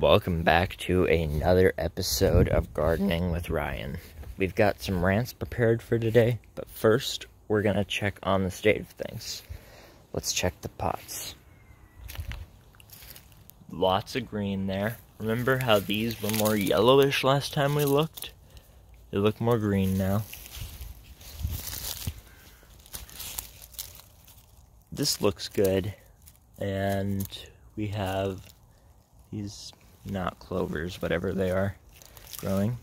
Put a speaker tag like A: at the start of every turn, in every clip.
A: Welcome back to another episode of Gardening with Ryan. We've got some rants prepared for today, but first we're going to check on the state of things. Let's check the pots. Lots of green there. Remember how these were more yellowish last time we looked? They look more green now. This looks good. And we have these not clovers, whatever they are, growing.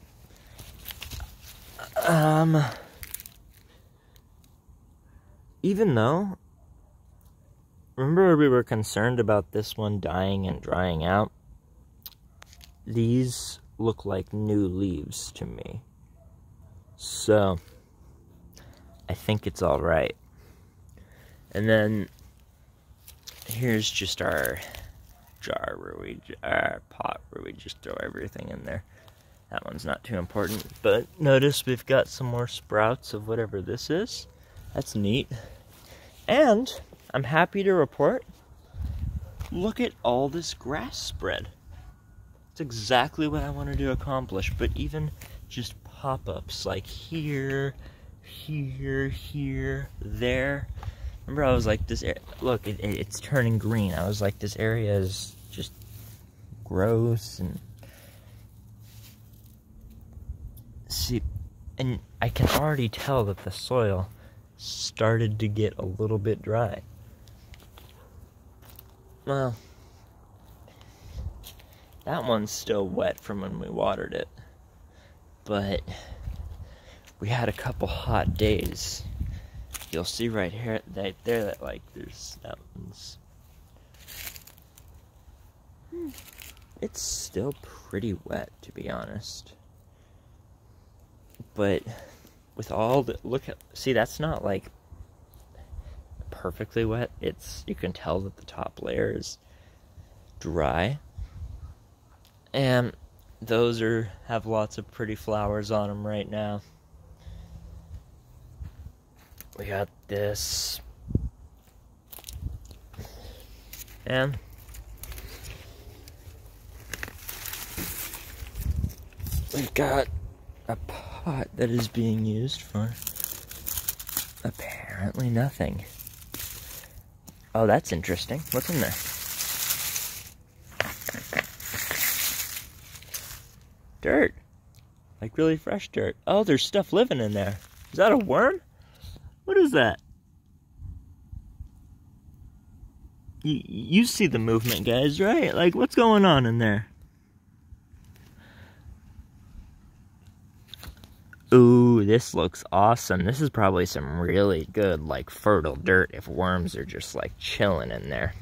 A: Um, even though, remember we were concerned about this one dying and drying out? These look like new leaves to me. So, I think it's alright. And then, here's just our jar where we, our pot where we just throw everything in there. That one's not too important, but notice we've got some more sprouts of whatever this is. That's neat. And I'm happy to report, look at all this grass spread. It's exactly what I wanted to accomplish, but even just pop-ups like here, here, here, there. Remember I was like, this, look, it, it, it's turning green. I was like, this area is gross and see, and I can already tell that the soil started to get a little bit dry. Well, that one's still wet from when we watered it, but we had a couple hot days. You'll see right here, right there, that like there's one's. Hmm, it's still pretty wet, to be honest. But with all the look at see that's not like perfectly wet. It's you can tell that the top layer is dry. And those are have lots of pretty flowers on them right now. We got this. And we've got a pot that is being used for apparently nothing. Oh, that's interesting. What's in there? Dirt. Like really fresh dirt. Oh, there's stuff living in there. Is that a worm? What is that? You, you see the movement, guys, right? Like, what's going on in there? Ooh, this looks awesome. This is probably some really good, like, fertile dirt if worms are just, like, chilling in there.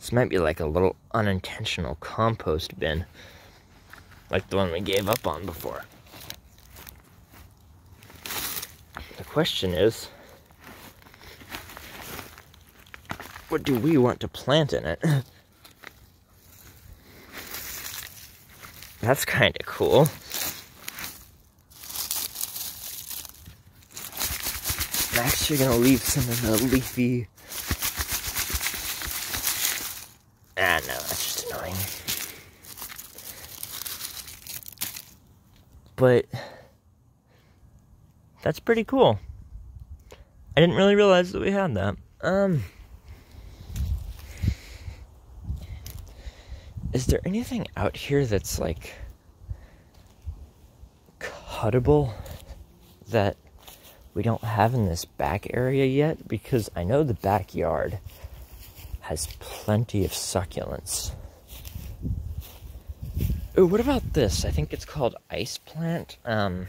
A: This might be like a little unintentional compost bin. Like the one we gave up on before. The question is, what do we want to plant in it? That's kind of cool. I'm actually gonna leave some of the leafy. Ah, no, that's just annoying. But that's pretty cool. I didn't really realize that we had that. Um, is there anything out here that's like cuttable that we don't have in this back area yet because I know the backyard has plenty of succulents. Ooh, what about this? I think it's called ice plant. Um,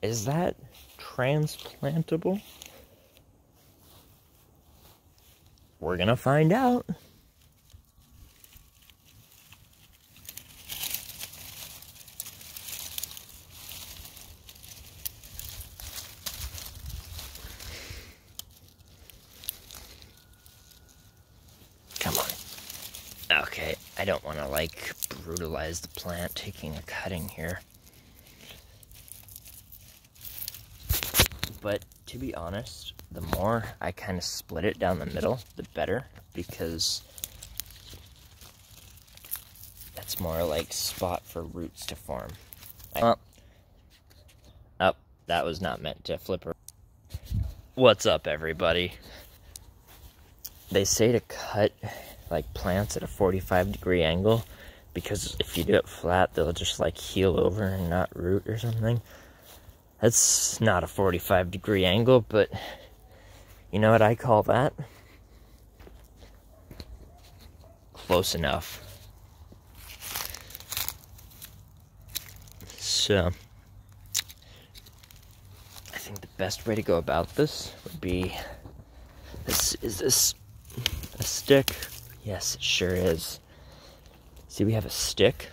A: is that transplantable? We're gonna find out. Okay, I don't want to like brutalize the plant taking a cutting here. But to be honest, the more I kind of split it down the middle, the better because That's more like spot for roots to form. Oh, oh that was not meant to flip her. What's up, everybody? They say to cut like plants at a 45 degree angle because if you do it flat, they'll just like heel over and not root or something. That's not a 45 degree angle, but you know what I call that? Close enough. So, I think the best way to go about this would be this is this a stick? Yes, it sure is. See, we have a stick,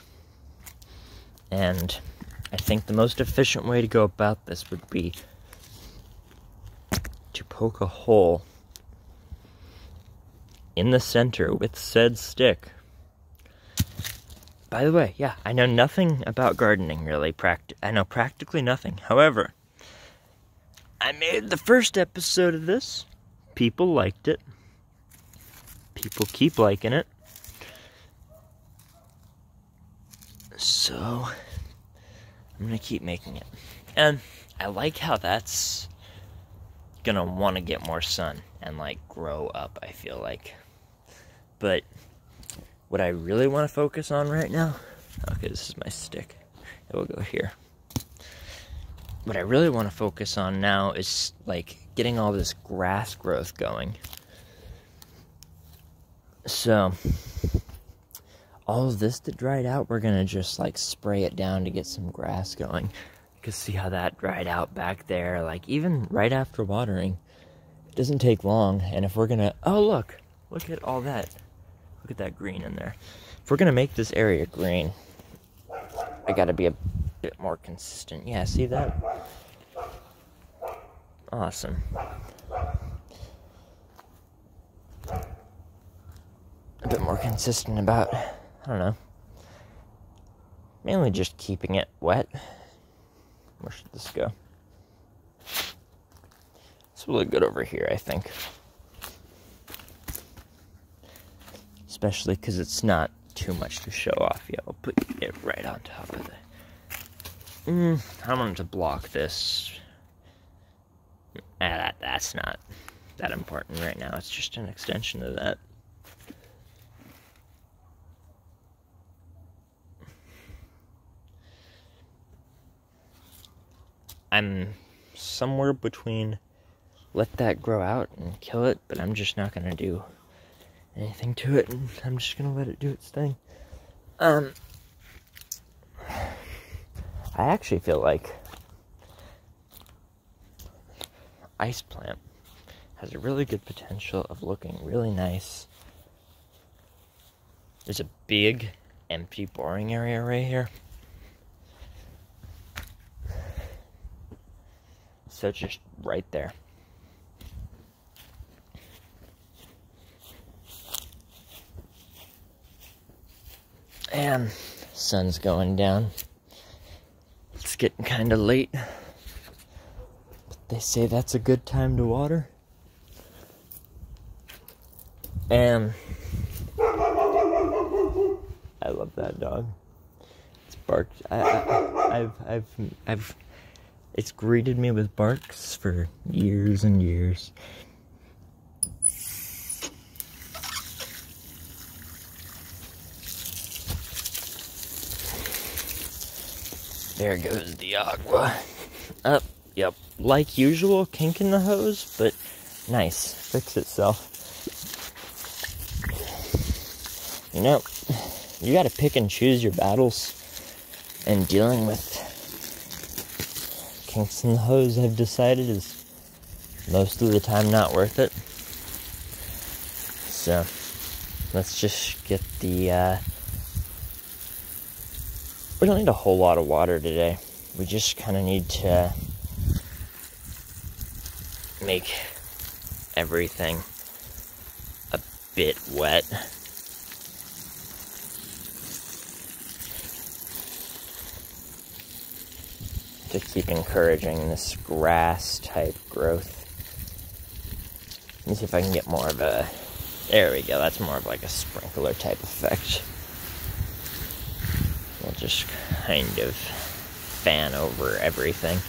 A: and I think the most efficient way to go about this would be to poke a hole in the center with said stick. By the way, yeah, I know nothing about gardening really. Pract- I know practically nothing. However, I made the first episode of this. People liked it. People keep liking it. So, I'm gonna keep making it. And I like how that's gonna want to get more sun and like grow up, I feel like. But what I really want to focus on right now, okay, this is my stick. It will go here. What I really want to focus on now is like getting all this grass growth going. So, all of this that dried out, we're gonna just like spray it down to get some grass going. You can see how that dried out back there, like even right after watering. It doesn't take long, and if we're gonna, oh look, look at all that. Look at that green in there. If we're gonna make this area green, I gotta be a bit more consistent. Yeah, see that? Awesome. A bit more consistent about I don't know. Mainly just keeping it wet. Where should this go? It's really good over here, I think. Especially because it's not too much to show off. Yeah, I'll put it right on top of it. Mm, I want to block this. Ah, that, that's not that important right now. It's just an extension of that. I'm somewhere between let that grow out and kill it, but I'm just not gonna do anything to it, and I'm just gonna let it do its thing. Um, I actually feel like ice plant has a really good potential of looking really nice. There's a big empty boring area right here. So it's just right there. And sun's going down. It's getting kind of late. But they say that's a good time to water. And I love that dog. It's barked. I, I, I've, I've, I've it's greeted me with barks for years and years. There goes the agua. Up, yep. Like usual, kink in the hose, but nice. Fix itself. You know, you gotta pick and choose your battles and dealing with in the hose I've decided is most of the time not worth it. So let's just get the uh, we don't need a whole lot of water today. We just kind of need to make everything a bit wet. To keep encouraging this grass type growth. Let me see if I can get more of a. There we go, that's more of like a sprinkler type effect. We'll just kind of fan over everything.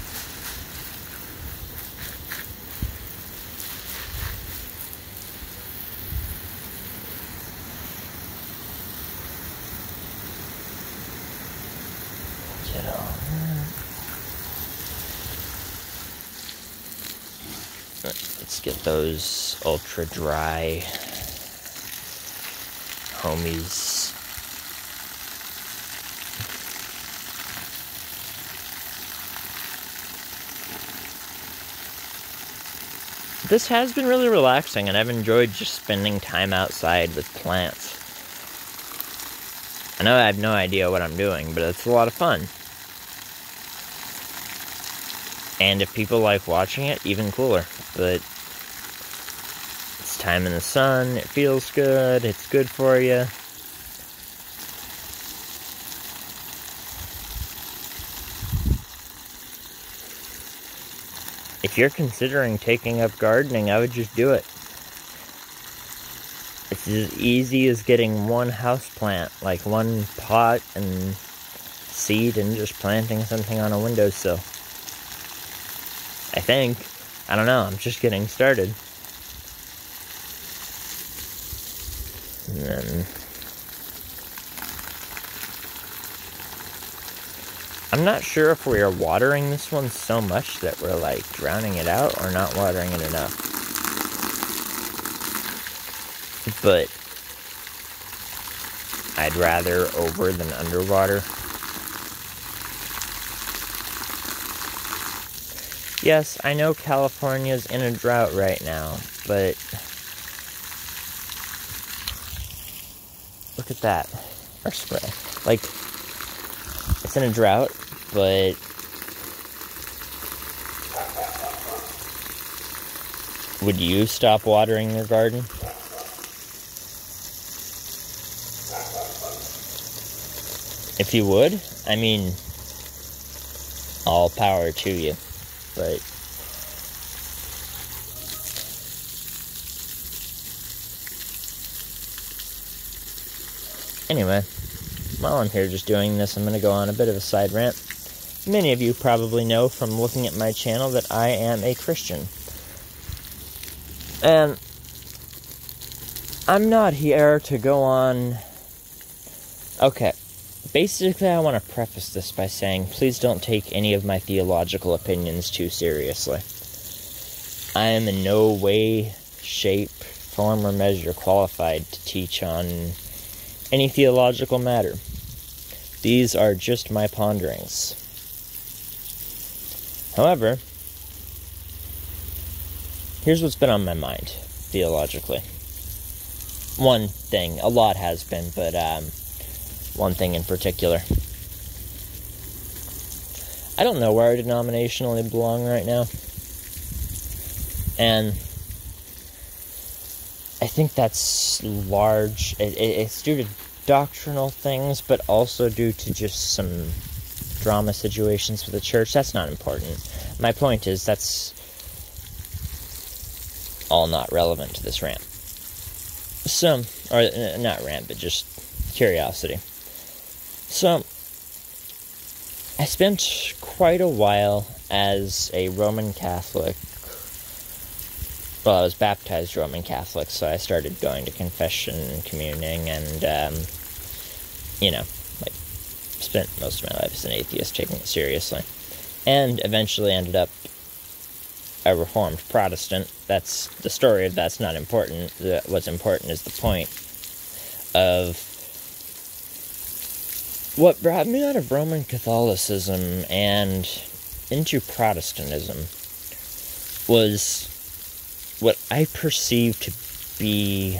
A: Let's get those ultra dry homies. This has been really relaxing, and I've enjoyed just spending time outside with plants. I know I have no idea what I'm doing, but it's a lot of fun. And if people like watching it, even cooler. But time in the sun, it feels good, it's good for you. If you're considering taking up gardening, I would just do it. It's as easy as getting one house plant, like one pot and seed, and just planting something on a windowsill. I think. I don't know. I'm just getting started. Then. I'm not sure if we are watering this one so much that we're like drowning it out or not watering it enough. But I'd rather over than underwater. Yes, I know California's in a drought right now, but look at that. Our spray. Like, it's in a drought, but would you stop watering your garden? If you would, I mean, all power to you. But anyway, while I'm here just doing this, I'm going to go on a bit of a side rant. Many of you probably know from looking at my channel that I am a Christian. And I'm not here to go on. Okay, basically, I want to preface this by saying please don't take any of my theological opinions too seriously. I am in no way, shape, form, or measure qualified to teach on any theological matter. These are just my ponderings. However, here's what's been on my mind theologically. One thing, a lot has been, but um, one thing in particular. I don't know where I denominationally belong right now. And I think that's large. It, it, it's due to doctrinal things, but also due to just some drama situations with the church. That's not important. My point is that's all not relevant to this rant. Some, or uh, not rant, but just curiosity. So, I spent quite a while as a Roman Catholic. Well, I was baptized Roman Catholic, so I started going to confession and communing, and, um, you know, like, spent most of my life as an atheist, taking it seriously. And eventually ended up a Reformed Protestant. That's the story of that's not important. What's important is the point of what brought me out of Roman Catholicism and into Protestantism was what I perceive to be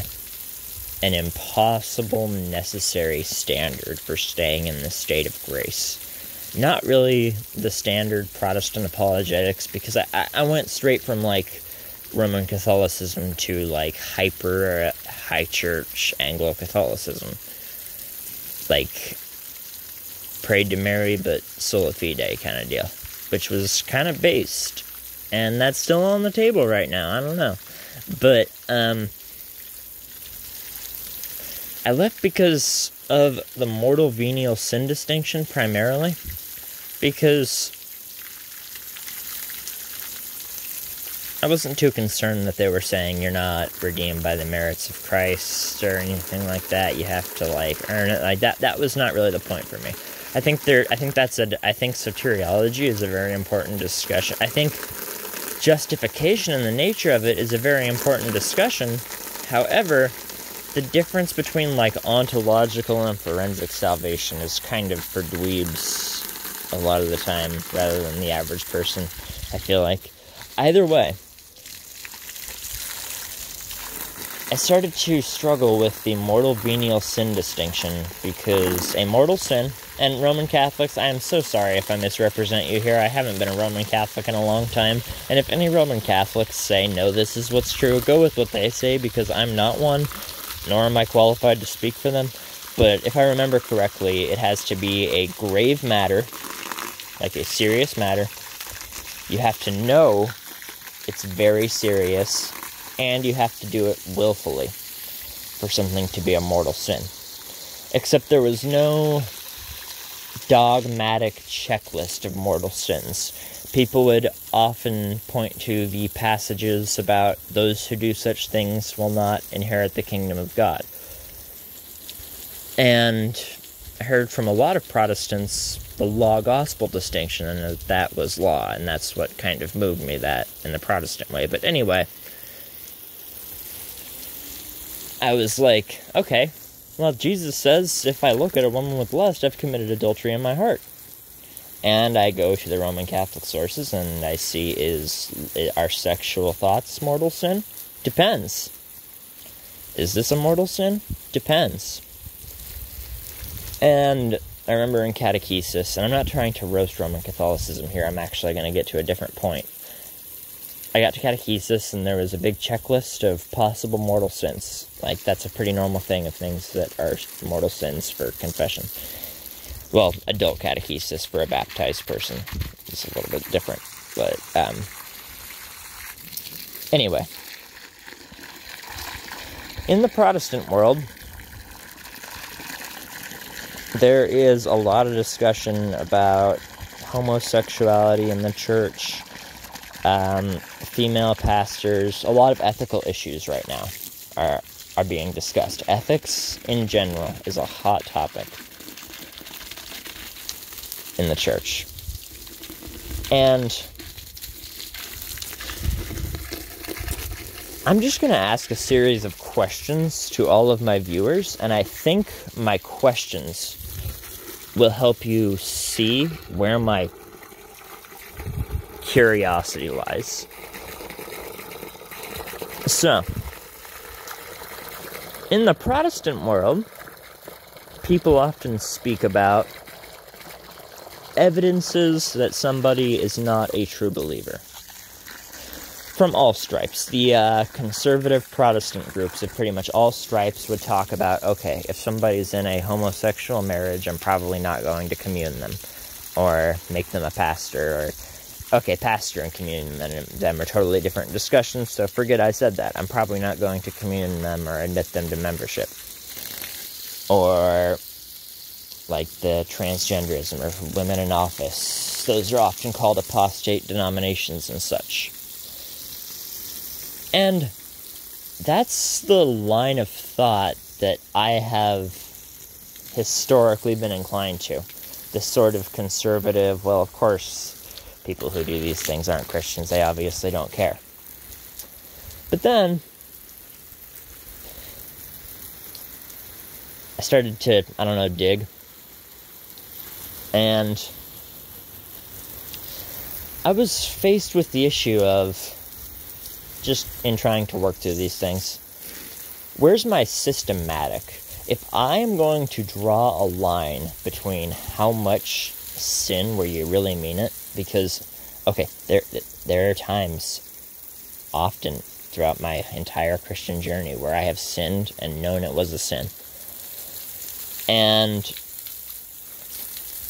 A: an impossible necessary standard for staying in the state of grace. Not really the standard Protestant apologetics, because I, I went straight from like Roman Catholicism to like hyper uh, high church Anglo Catholicism. Like, prayed to Mary, but sola fide kind of deal, which was kind of based. And that's still on the table right now. I don't know. But, um, I left because of the mortal venial sin distinction primarily because I wasn't too concerned that they were saying you're not redeemed by the merits of Christ or anything like that. You have to like earn it. Like that that was not really the point for me. I think there I think that's a I think soteriology is a very important discussion. I think justification and the nature of it is a very important discussion. However, the difference between like ontological and forensic salvation is kind of for dweebs a lot of the time rather than the average person. I feel like either way, I started to struggle with the mortal venial sin distinction because a mortal sin, and Roman Catholics, I am so sorry if I misrepresent you here. I haven't been a Roman Catholic in a long time. And if any Roman Catholics say, no, this is what's true, go with what they say because I'm not one, nor am I qualified to speak for them. But if I remember correctly, it has to be a grave matter, like a serious matter. You have to know it's very serious and you have to do it willfully for something to be a mortal sin. Except there was no dogmatic checklist of mortal sins. People would often point to the passages about those who do such things will not inherit the kingdom of God. And I heard from a lot of Protestants the law gospel distinction, and that was law, and that's what kind of moved me that in the Protestant way. But anyway, I was like, okay, well, Jesus says if I look at a woman with lust, I've committed adultery in my heart. And I go to the Roman Catholic sources and I see is are sexual thoughts mortal sin? Depends. Is this a mortal sin? Depends. And I remember in catechesis, and I'm not trying to roast Roman Catholicism here, I'm actually going to get to a different point. I got to catechesis and there was a big checklist of possible mortal sins. Like, that's a pretty normal thing of things that are mortal sins for confession. Well, adult catechesis for a baptized person is a little bit different. But, um, anyway. In the Protestant world, there is a lot of discussion about homosexuality in the church um, female pastors, a lot of ethical issues right now are are being discussed. Ethics in general is a hot topic in the church. And I'm just going to ask a series of questions to all of my viewers, and I think my questions will help you see where my curiosity lies. So, in the Protestant world, people often speak about evidences that somebody is not a true believer. From all stripes. The uh, conservative Protestant groups of pretty much all stripes would talk about okay, if somebody's in a homosexual marriage, I'm probably not going to commune them or make them a pastor or Okay, pastor and communion and them are totally different discussions, so forget I said that. I'm probably not going to commune them or admit them to membership. Or like the transgenderism or women in office. Those are often called apostate denominations and such. And that's the line of thought that I have historically been inclined to. This sort of conservative, well, of course, people who do these things aren't Christians. They obviously don't care. But then I started to, I don't know, dig. And I was faced with the issue of just in trying to work through these things. Where's my systematic? If I am going to draw a line between how much sin where you really mean it because okay there there are times often throughout my entire christian journey where i have sinned and known it was a sin. And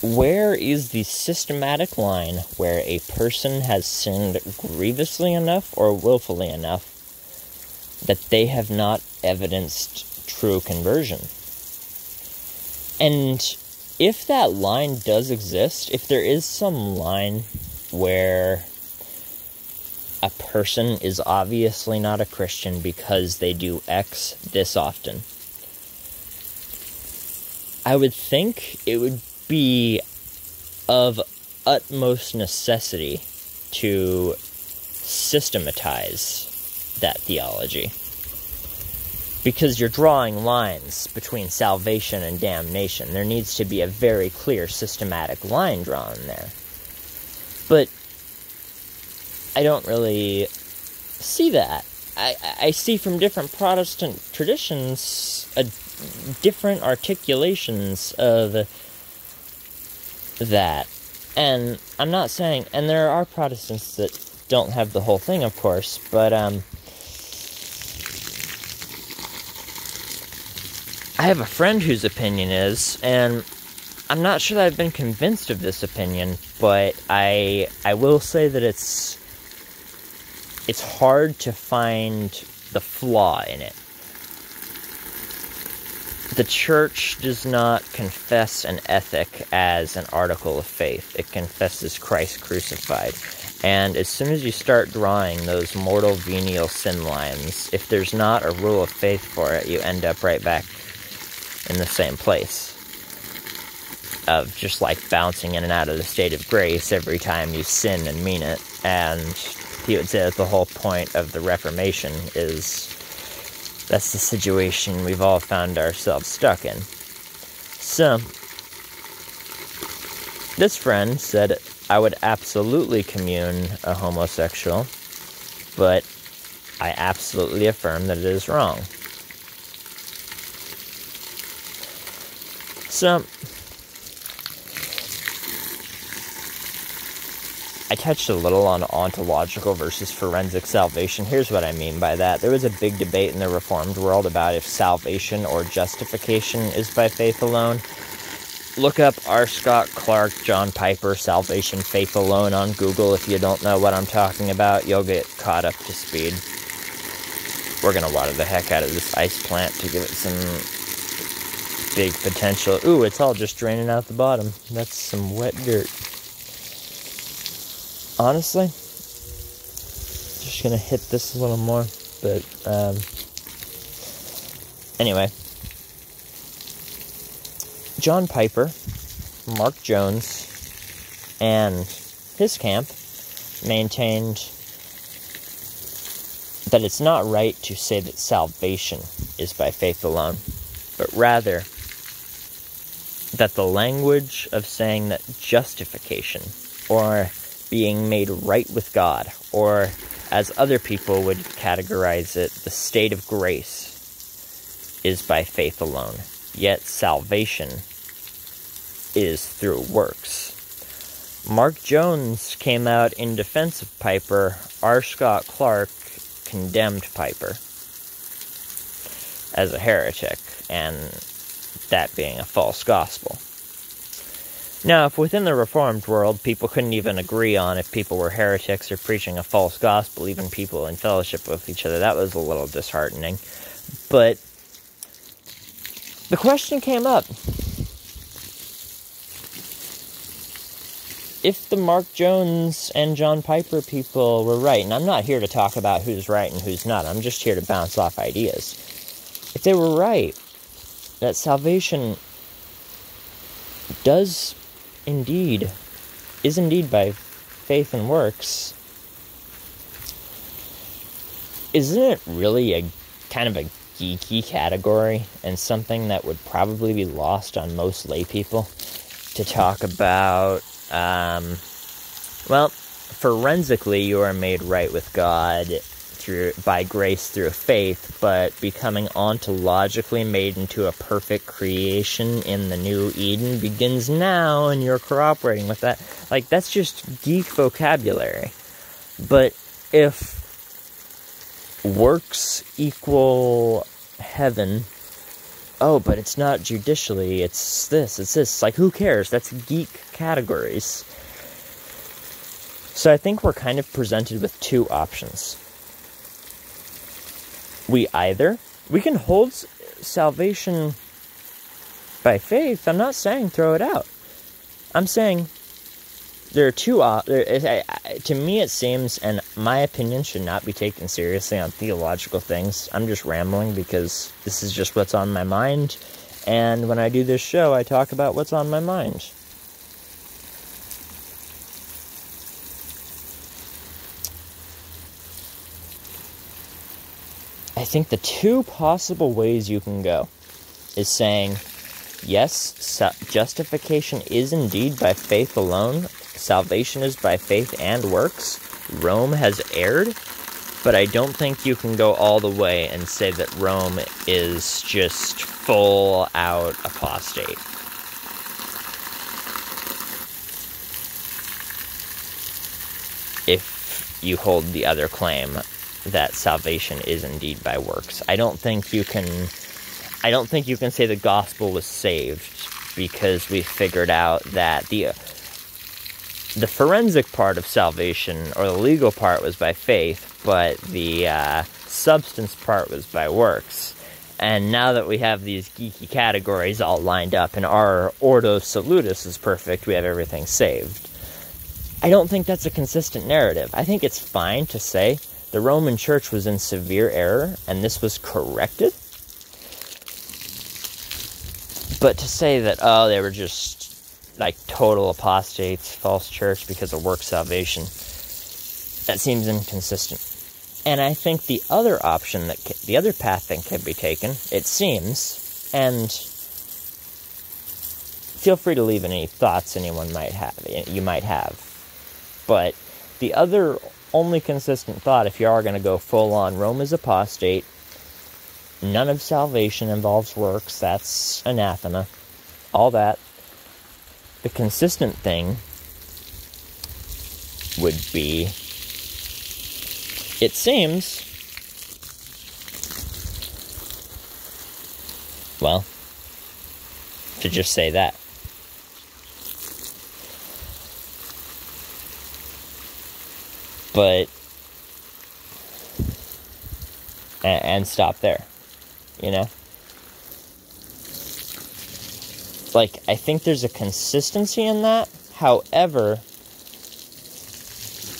A: where is the systematic line where a person has sinned grievously enough or willfully enough that they have not evidenced true conversion? And if that line does exist, if there is some line where a person is obviously not a Christian because they do X this often, I would think it would be of utmost necessity to systematize that theology. Because you're drawing lines between salvation and damnation. There needs to be a very clear systematic line drawn there. But I don't really see that. I, I see from different Protestant traditions a, different articulations of that. And I'm not saying, and there are Protestants that don't have the whole thing, of course, but um, I have a friend whose opinion is, and I'm not sure that I've been convinced of this opinion, but I I will say that it's it's hard to find the flaw in it. The church does not confess an ethic as an article of faith. It confesses Christ crucified. And as soon as you start drawing those mortal venial sin lines, if there's not a rule of faith for it, you end up right back in the same place of just like bouncing in and out of the state of grace every time you sin and mean it. And he would say that the whole point of the Reformation is that's the situation we've all found ourselves stuck in. So, this friend said I would absolutely commune a homosexual, but I absolutely affirm that it is wrong. So, I touched a little on ontological versus forensic salvation. Here's what I mean by that. There was a big debate in the Reformed world about if salvation or justification is by faith alone. Look up R. Scott Clark, John Piper, Salvation, Faith Alone on Google if you don't know what I'm talking about. You'll get caught up to speed. We're gonna water the heck out of this ice plant to give it some big potential. Ooh, it's all just draining out the bottom. That's some wet dirt. Honestly, just gonna hit this a little more, but um, anyway. John Piper, Mark Jones, and his camp maintained that it's not right to say that salvation is by faith alone, but rather that the language of saying that justification or being made right with God, or as other people would categorize it, the state of grace, is by faith alone. Yet salvation is through works. Mark Jones came out in defense of Piper. R. Scott Clark condemned Piper as a heretic, and that being a false gospel. Now, if within the Reformed world people couldn't even agree on if people were heretics or preaching a false gospel, even people in fellowship with each other, that was a little disheartening. But the question came up if the Mark Jones and John Piper people were right, and I'm not here to talk about who's right and who's not, I'm just here to bounce off ideas. If they were right, that salvation does indeed, is indeed by faith and works, isn't it really a kind of a geeky category and something that would probably be lost on most lay people to talk about? Um, well, forensically, you are made right with God through by grace through faith, but becoming ontologically made into a perfect creation in the new Eden begins now, and you're cooperating with that. Like that's just geek vocabulary. But if works equal heaven, oh, but it's not judicially, it's this, it's this. Like, who cares? That's geek categories. So I think we're kind of presented with two options we either we can hold salvation by faith, I'm not saying throw it out. I'm saying there are two. Uh, there, to me, it seems, and my opinion should not be taken seriously on theological things. I'm just rambling because this is just what's on my mind. And when I do this show, I talk about what's on my mind. I think the two possible ways you can go is saying, yes, justification is indeed by faith alone, salvation is by faith and works. Rome has erred, but I don't think you can go all the way and say that Rome is just full out apostate. If you hold the other claim that salvation is indeed by works. I don't think you can I don't think you can say the gospel was saved because we figured out that the the forensic part of salvation or the legal part was by faith, but the uh, substance part was by works. And now that we have these geeky categories all lined up and our Ordo Salutis is perfect, we have everything saved. I don't think that's a consistent narrative. I think it's fine to say the Roman Church was in severe error and this was corrected. But to say that, oh, they were just like total apostates, false church because of work salvation, that seems inconsistent. And I think the other option that the other path that can be taken, it seems, and feel free to leave any thoughts anyone might have you might have. But the other only consistent thought if you are going to go full on Rome is apostate, none of salvation involves works, that's anathema, all that. The consistent thing would be it seems well to just say that but and, and stop there you know? Like i think there's a consistency in that. However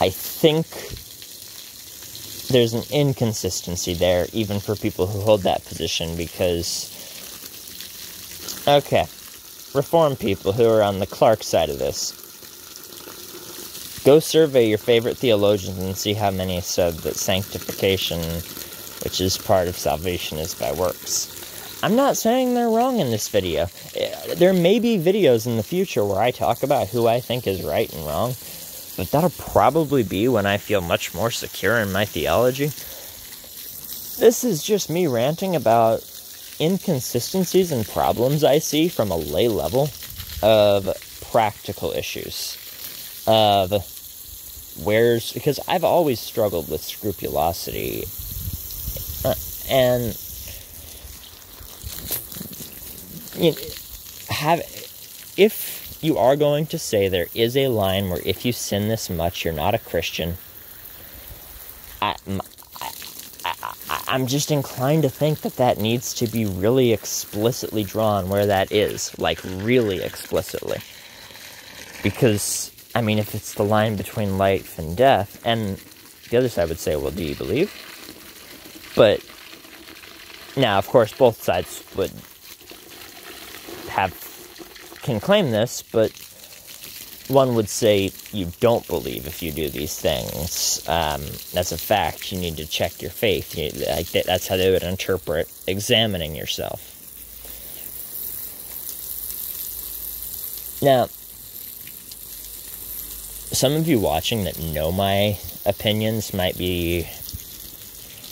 A: i think there's an inconsistency there even for people who hold that position because okay reform people who are on the clark side of this Go survey your favorite theologians and see how many said that sanctification, which is part of salvation, is by works. I'm not saying they're wrong in this video. Eh, there may be videos in the future where I talk about who I think is right and wrong, but that'll probably be when I feel much more secure in my theology. This is just me ranting about inconsistencies and problems I see from a lay level of practical issues of where's because I've always struggled with scrupulosity uh, and you know, have if you are going to say there is a line where if you sin this much you're not a Christian I, I, I'm just inclined to think that that needs to be really explicitly drawn where that is, like really explicitly. Because I mean, if it's the line between life and death, and the other side would say, well, do you believe? But now, of course, both sides would have can claim this, but one would say you don't believe if you do these things. Um, that's a fact. You need to check your faith. You, like that's how they would interpret examining yourself. Now, some of you watching that know my opinions might be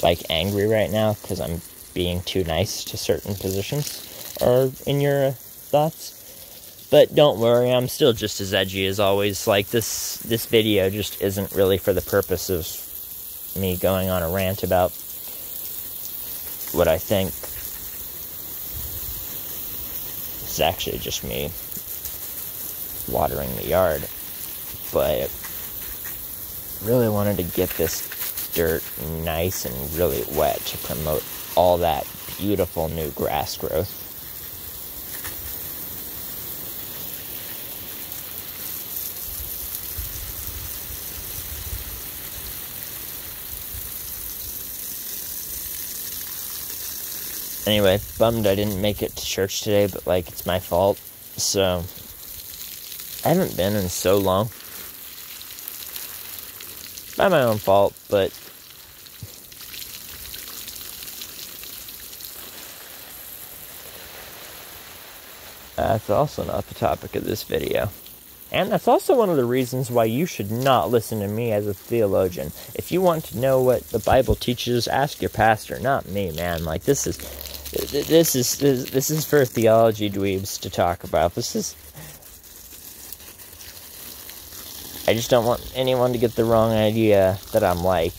A: like angry right now because I'm being too nice to certain positions or in your thoughts. But don't worry, I'm still just as edgy as always. Like this this video just isn't really for the purpose of me going on a rant about what I think. It's actually just me watering the yard but really wanted to get this dirt nice and really wet to promote all that beautiful new grass growth. Anyway, bummed I didn't make it to church today, but like it's my fault. So I haven't been in so long. By my own fault, but that's also not the topic of this video. And that's also one of the reasons why you should not listen to me as a theologian. If you want to know what the Bible teaches, ask your pastor, not me, man. Like this is this is this, this is for theology dweebs to talk about. This is I just don't want anyone to get the wrong idea that I'm like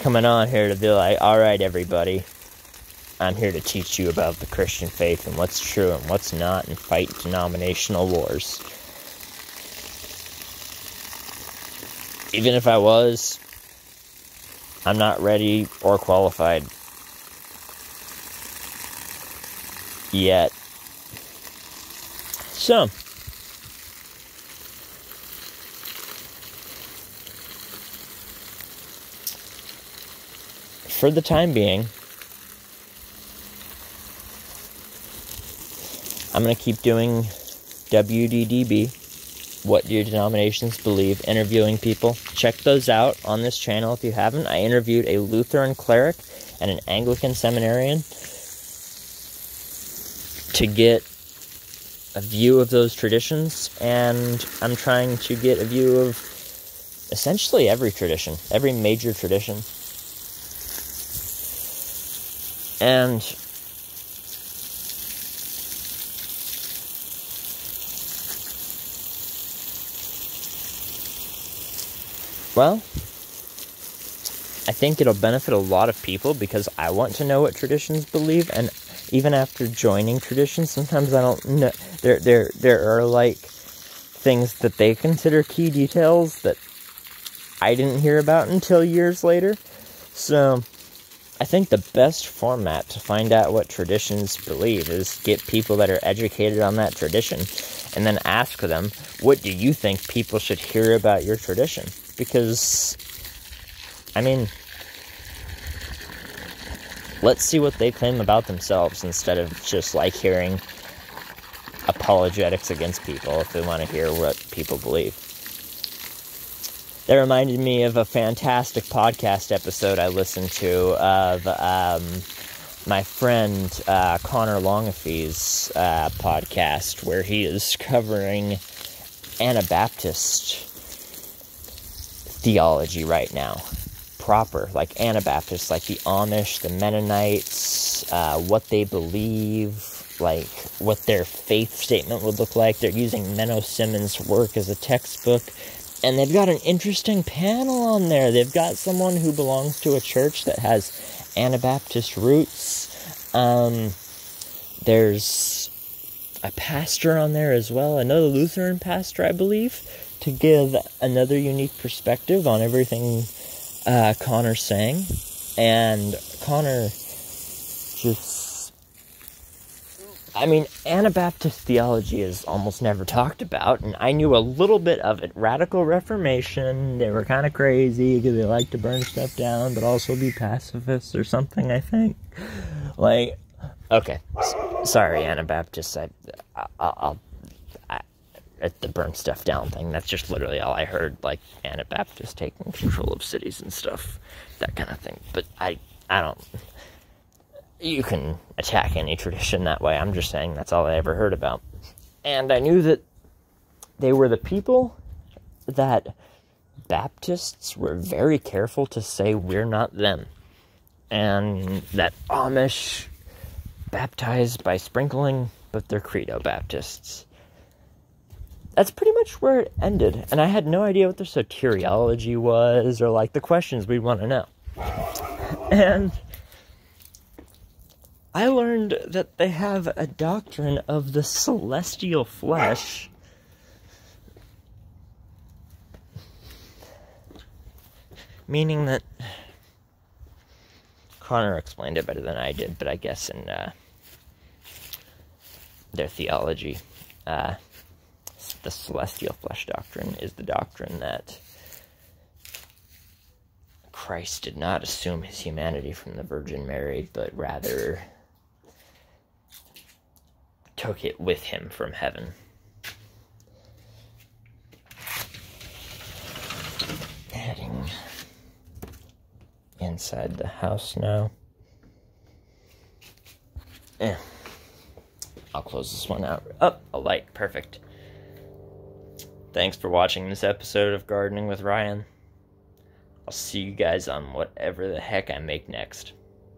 A: coming on here to be like, "All right, everybody, I'm here to teach you about the Christian faith and what's true and what's not and fight denominational wars." even if I was, I'm not ready or qualified yet. So, for the time being, I'm going to keep doing WDDB what do your denominations believe, interviewing people. Check those out on this channel if you haven't. I interviewed a Lutheran cleric and an Anglican seminarian to get a view of those traditions, and I'm trying to get a view of essentially every tradition, every major tradition. And Well, I think it'll benefit a lot of people because I want to know what traditions believe, and even after joining traditions, sometimes I don't know. There, there, there are like things that they consider key details that I didn't hear about until years later. So, I think the best format to find out what traditions believe is get people that are educated on that tradition and then ask them, what do you think people should hear about your tradition? Because, I mean, let's see what they claim about themselves instead of just like hearing apologetics against people if they want to hear what people believe. That reminded me of a fantastic podcast episode I listened to of um, my friend uh, Connor Longafee's uh, podcast, where he is covering Anabaptist theology right now. Proper, like Anabaptists, like the Amish, the Mennonites, uh, what they believe, like what their faith statement would look like. They're using Menno Simons' work as a textbook and they've got an interesting panel on there. They've got someone who belongs to a church that has Anabaptist roots. Um, there's a pastor on there as well, another Lutheran pastor, I believe, to give another unique perspective on everything uh, Connor's saying. And Connor just I mean, Anabaptist theology is almost never talked about, and I knew a little bit of it. Radical Reformation, they were kind of crazy because they like to burn stuff down, but also be pacifists or something, I think. Like, okay. S- sorry, Anabaptists. I, I, I'll. I, at the burn stuff down thing, that's just literally all I heard. Like, Anabaptists taking control of cities and stuff, that kind of thing. But I, I don't you can attack any tradition that way. I'm just saying that's all I ever heard about. And I knew that they were the people that Baptists were very careful to say we're not them. And that Amish baptized by sprinkling, but they're credo Baptists. That's pretty much where it ended. And I had no idea what their soteriology was or like the questions we'd want to know. And I learned that they have a doctrine of the celestial flesh. Meaning that Connor explained it better than I did, but I guess in uh, their theology, uh, the celestial flesh doctrine is the doctrine that Christ did not assume his humanity from the Virgin Mary, but rather took it with him from heaven. Heading inside the house now. Yeah. I'll close this one out. Up, oh, a light. Perfect. Thanks for watching this episode of Gardening with Ryan. I'll see you guys on whatever the heck I make next.